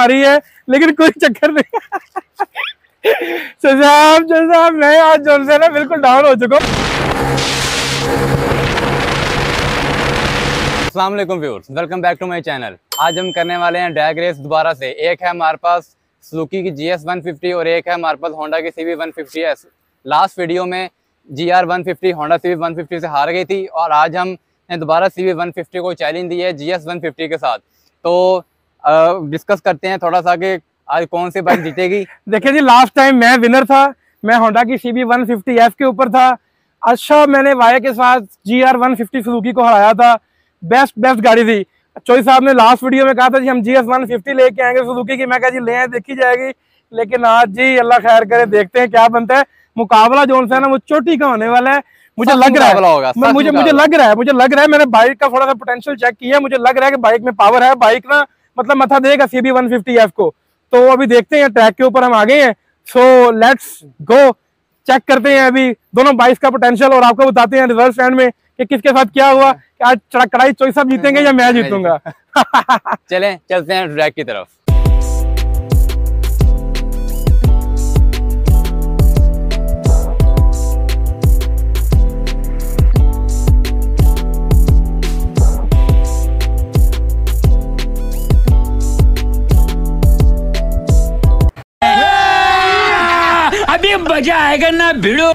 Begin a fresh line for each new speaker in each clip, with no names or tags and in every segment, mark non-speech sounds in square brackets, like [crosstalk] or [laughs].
आ रही है, लेकिन कोई चक्कर नहीं। [laughs] साहब साहब मैं आज जो से ना बिल्कुल डाउन हो चुका हूँ।
अस्सलाम वालेकुम बैक टू माय चैनल आज हम करने वाले हैं ड्रैग रेस दोबारा से। एक है हमारे पास सुजुकी की जी एस वन फिफ्टी और एक है हमारे पास होंडा की C V one fifty S last video में G R one fifty Honda C V one fifty से हार गई थी और आज हम दोबारा सी वी वन फिफ्टी को चैलेंज दी है जी एस वन फिफ्टी के साथ। तो डिस्कस करते हैं थोड़ा सा कि आज कौन सी बाइक जीतेगी। [laughs]
देखिए जी लास्ट टाइम मैं विनर था मैं होंडा की C B one fifty F के ऊपर था। अच्छा मैंने वाई के साथ G R one fifty Suzuki को हराया था। बेस्ट बेस्ट गाड़ी थी। चोई साहब ने लास्ट वीडियो में कहा था जी हम जी एस वन फिफ्टी लेके आएँगे सुजुकी की। मैं कहा जी ले आए देखी जाएगी। लेकिन आज जी अल्लाह खैर करे देखते हैं क्या बनता है। मुकाबला जो है ना वो चोटी का होने वाला है। मुझे लग रहा है। होगा, मुझे मुझे लग रहा है मुझे लग रहा है मैंने बाइक का थोड़ा सा पोटेंशियल चेक किया मुझे लग रहा है कि बाइक में पावर है। बाइक ना मतलब मथा देगा C B one fifty F को। तो अभी देखते हैं ट्रैक के ऊपर हम आ गए हैं। सो लेट्स गो चेक करते हैं अभी। दोनों बाइस का पोटेंशियल और आपको बताते हैं रिज़ल्ट स्टैंड में कि किसके साथ क्या हुआ। कि आज कड़ाई चोई जीतेंगे या मैं जीतूँगा?
चलें चलते हैं ट्रैक की तरफ़।
मज़ा आएगा ना भिड़ो।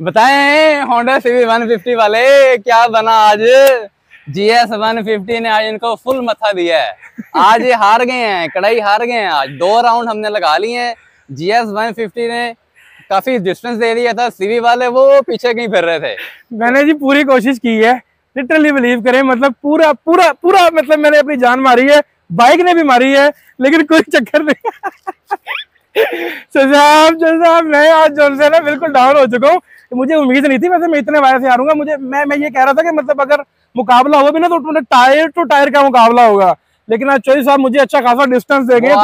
बताएँ होंडा सीवी 150 वाले, क्या बना आज? जी एस वन फिफ्टी ने आज इनको फुल मथा दिया है। आज ये हार गए हैं, कड़ाई हार गए हैं, आज दो राउंड हमने लगा लिए हैं। जी एस वन फिफ्टी ने काफ़ी डिस्टेंस दे दिया था सीवी वाले वो पीछे कहीं फिर रहे थे।
मैंने जी पूरी कोशिश की है लिटरली बिलीव करें मतलब पूरा पूरा पूरा मतलब मैंने अपनी जान मारी है बाइक ने भी मारी है, लेकिन कोई चक्कर नहीं। [laughs] साहब साहब मैं आज जो ना बिल्कुल डाउन हो चुका हूँ मुझे उम्मीद नहीं थी वैसे मैं इतने वायर से हारूँगा। मुझे मैं मैं ये कह रहा था कि मतलब अगर मुकाबला हो भी ना तो मतलब टायर टू टायर का मुकाबला होगा। लेकिन आज चौधरी साहब मुझे अच्छा खासा डिस्टेंस दे गए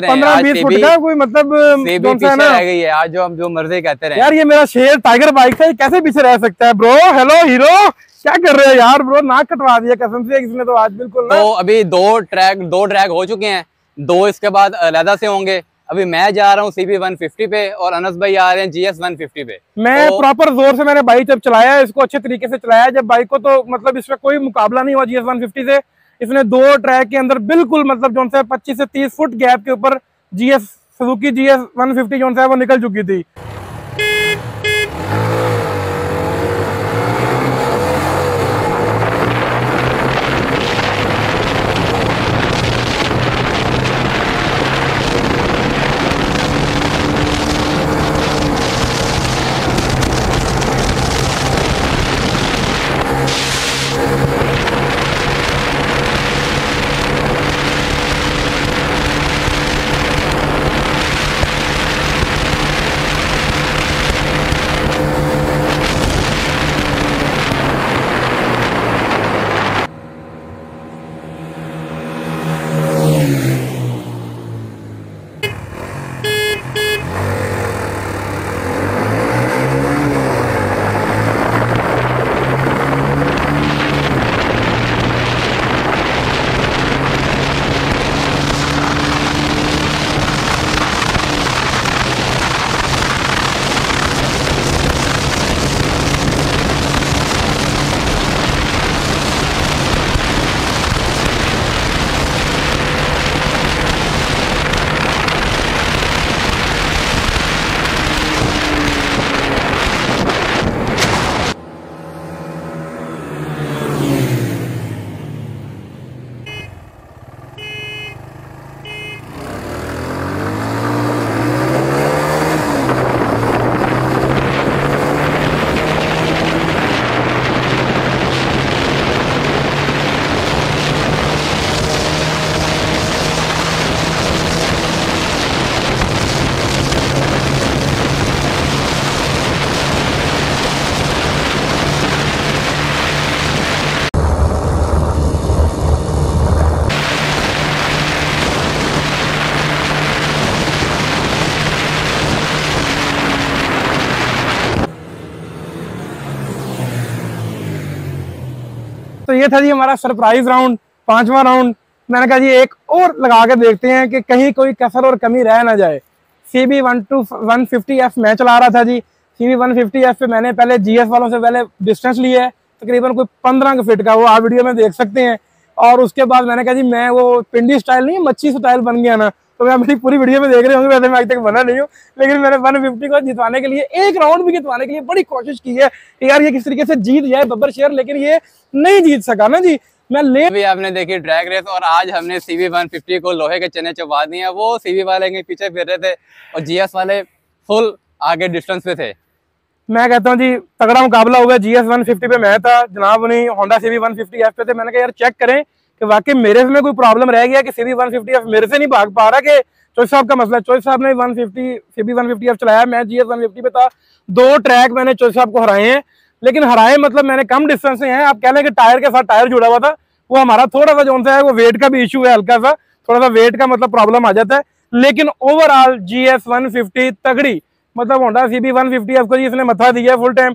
पंद्रह बीस फुट का कोई मतलब
गई है आज जो हम जो मर्ज़ी कहते रहे।
यार ये मेरा शेर टाइगर बाइक था कैसे पीछे रह सकता है? ब्रो हेलो हीरो क्या कर रहे हो यार? ब्रो नाक कटवा दिया कसम से इसने तो आज बिल्कुल
तो अभी दो ट्रैक दो ट्रैक हो चुके हैं दो इसके बाद अलहदा से होंगे। अभी मैं जा रहा हूँ सी वन फिफ्टी पे और अनस भाई आ रहे हैं जीएस 150 पे।
मैं तो, प्रॉपर ज़ोर से मैंने बाइक जब चलाया इसको अच्छे तरीके से चलाया जब बाइक को तो मतलब इसमें कोई मुकाबला नहीं हुआ जीएस 150 से। इसने दो ट्रैक के अंदर बिल्कुल मतलब जो है पच्चीस से तीस फुट गैप के ऊपर जीएस सुजुकी जीएस 150 जो है वो निकल चुकी थी। ये था जी हमारा सरप्राइज़ राउंड, पांचवा राउंड। मैंने कहा जी, एक और लगा के देखते हैं कि कहीं कोई कसर और कमी रह ना जाए। C B one two one fifty F मैं चला रहा था जी। C B one fifty F पे मैंने पहले जी एस वालों से पहले डिस्टेंस लिया है। तकरीबन कोई पंद्रह के फिट का वो आप वीडियो में देख सकते हैं। और उसके बाद मैंने कहा जी, मैं वो पिंडी स्टाइल नहीं, मच्छी स्टाइल बन गया ना। तो मैं मेरी पूरी वीडियो में देख रहे होंगे वैसे मैं आज तक बना नहीं हूँ। लेकिन मैंने वन फिफ्टी को जितवाने के लिए एक राउंड भी जितवाने के लिए बड़ी कोशिश की है कि यार ये किस तरीके से जीत जाए बब्बर शेयर लेकिन ये नहीं जीत सका ना जी। मैं ले
भी आपने देखी ड्रैग रेस और आज हमने सीवी 150 को लोहे के चने चबा दिए वो सीवी वाले के पीछे फिर रहे थे और जीएस वाले फुल आगे डिस्टेंस पे थे।
मैं कहता हूँ जी तगड़ा मुकाबला हुआ जी एस वन फिफ्टी पे मैं था जनाब उन्हीं Honda CV one fifty F पे थे। मैंने कहा यार चेक करें कि वाकई मेरे में कोई प्रॉब्लम रह गया कि सीवी वन फिफ्टी मेरे से नहीं भाग पा रहा कि चोइस साहब का मसला चोइस साहब ने one fifty CB one fifty चलाया, मैं जी एस वन फिफ्टी पे था। दो ट्रैक मैंने चोइस साहब को हराए हैं। लेकिन हराए मतलब मैंने कम डिस्टेंस से हैं। आप कह लें कि टायर के साथ टायर जुड़ा हुआ था। वो हमारा थोड़ा सा जो सा है, वो वेट का भी इशू है हल्का सा थोड़ा सा वेट का मतलब प्रॉब्लम आ जाता है। लेकिन overall G S one fifty तगड़ी मतलब Honda C B one fifty को जी इसने मथा दिया फुल टाइम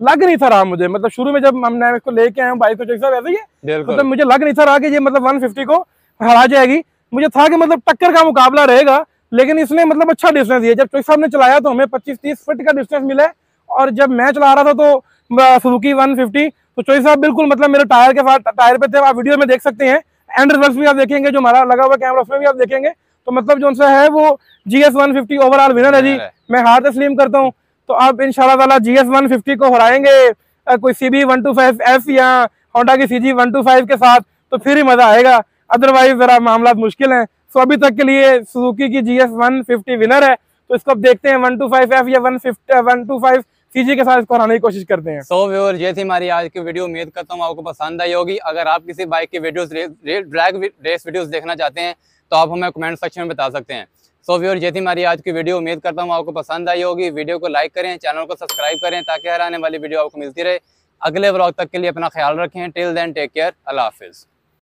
लग नहीं था रहा मुझे। मतलब शुरू में जब हमने इसको लेके आए बाइक को जैसा वैसे ही मतलब मुझे लग नहीं था रहा कि ये मतलब 150 को हरा जाएगी। मुझे था कि मतलब टक्कर का मुकाबला रहेगा लेकिन इसने मतलब अच्छा डिस्टेंस दिया। जब चौक साहब ने चलाया तो हमें 25-30 फीट का डिस्टेंस मिला और जब मैं चला रहा था तो सुजुकी 150 तो चौई साहब बिल्कुल मतलब मेरे टायर के साथ टायर पे थे। आप वीडियो में देख सकते हैं। एंड रिज़ल्ट भी आप देखेंगे जो हमारा लगा हुआ कैमरा उसमें भी आप देखेंगे। तो मतलब जो सा है वो G S one fifty overall winner है जी। मैं हार्ट स्लिम करता हूँ। तो आप इन शाला जी एस वन फिफ्टी को हराएँगे। कोई C B one two five F या होंडा की C G one two five के साथ तो फिर ही मज़ा आएगा। अदरवाइज़ जरा मामला मुश्किल है। सो अभी तक के लिए सुजुकी की G S one fifty winner है। तो इसको अब देखते हैं वन टू फाइव एफ़ या one fifty one two five CG के साथ इसको हराने की कोशिश करते हैं।
सो व्यूअर ये थी हमारी आज की वीडियो उम्मीद करता हूँ आपको पसंद आई होगी। अगर आप किसी बाइक की वीडियोस ड्रैग रेस वीडियोस देखना चाहते हैं तो आप हमें कमेंट सेक्शन में बता सकते हैं। सो व्यूअर, ये थी हमारी आज की वीडियो। उम्मीद करता हूँ आपको पसंद आई होगी। वीडियो को लाइक करें, चैनल को सब्सक्राइब करें ताकि हर आने वाली वीडियो आपको मिलती रहे। अगले ब्लॉग तक के लिए अपना ख्याल रखें। Till then, take care. अल्लाह हाफिज़।